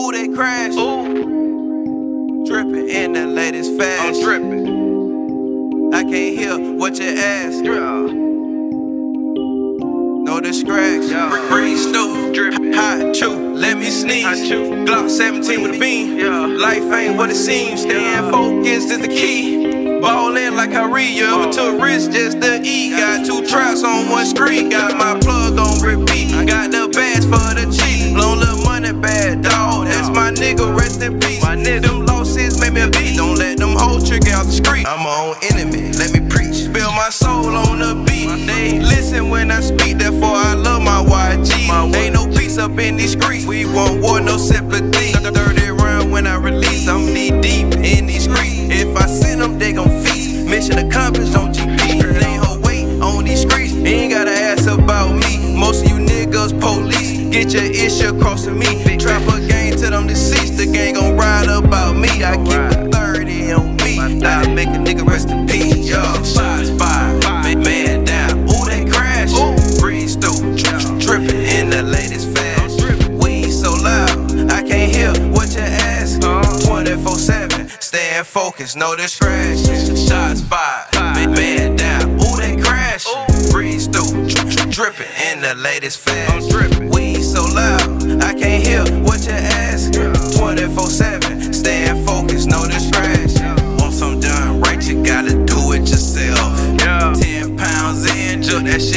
Ooh, they crash. Ooh, Dripping in the latest I'm fashion. dripping. I can't hear what you ask. Yeah. No distractions. Yeah. Breeze through. Dripping. Hot chew. Let me sneeze. Hot chew. Glock 17 with a beam. Yeah. Life ain't what it seems. Staying focused is the key. Ballin' like Kyrie, over uh. to wrist just to eat. Got two traps on one street. Got my plug on repeat. I got the bags for the cheap. Blown little rest in peace. My nigga. Them losses make me a beat. Don't let them hoes trick out the street. I'm my own enemy, let me preach. Spill my soul on the beat. They listen when I speak, therefore I love my YG. My Ain't no peace up in these streets. We want war, no sympathy. 30 round when I release, I'm knee deep in these streets. If I send them, they gon' feast. Mission accomplished on GP. Lay her weight on these streets. Ain't gotta ask about me. Most of you niggas police. Get your issue across to me. In shots fired. Man, down. Ooh, they crash. Breeze through. Dripping in the latest fashion. Weed so loud. I can't hear what you ask. 24 7. Staying focused, no distractions. Shots fired. Man, man down. Ooh, they crash. Breeze through. Dripping in the latest fashion. dripping. So loud, I can't hear what you ask. 24 7,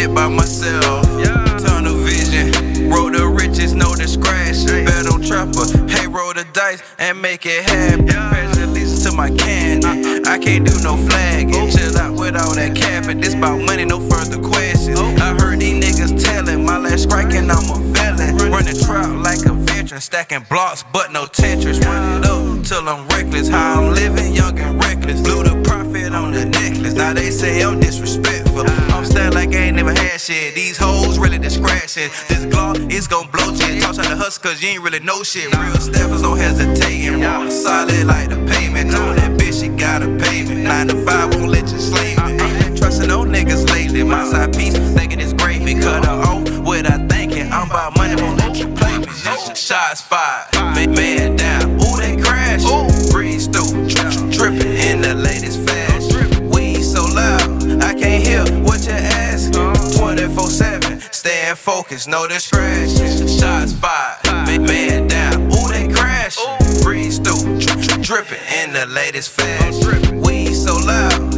shit by myself. Yeah. Tunnel vision, roll the riches, no discretion. Bet on Trappa, hey, roll the dice and make it happen. Yeah. To my cannon. Uh-uh. I can't do no flagging. Oh. Chill out with all that capping. This about money, no further questions. Oh. I heard these niggas telling my last strike and I'm a felon. Running trout like a veteran, stacking blocks but no Tetris. Run it up till I'm reckless. How I'm living, young and reckless. Blew the profit on the necklace. Now they say I'm disrespectful. Shit. These hoes really the scratching. This Glock is gon' blow shit. Talk to the hustle cause you ain't really know shit. Real steppers don't hesitating. Roll solid like the pavement. Told that bitch she gotta pay me. Nine to five won't let you slave me. Ain't trusting no niggas lately. My side piece thinking it's gravy. Cut her off without thinking. I'm about money, won't let you play me. Shots fired. Staying focused, no distractions. Shots fired. Man, down. Ooh, they crash. Breeze through. Dripping in the latest fashion. Weed so loud.